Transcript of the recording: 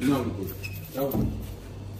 ಇನ್ನೊಂದು ಕೊಡಿ ಯಾವುದು